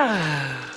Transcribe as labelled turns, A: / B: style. A: ー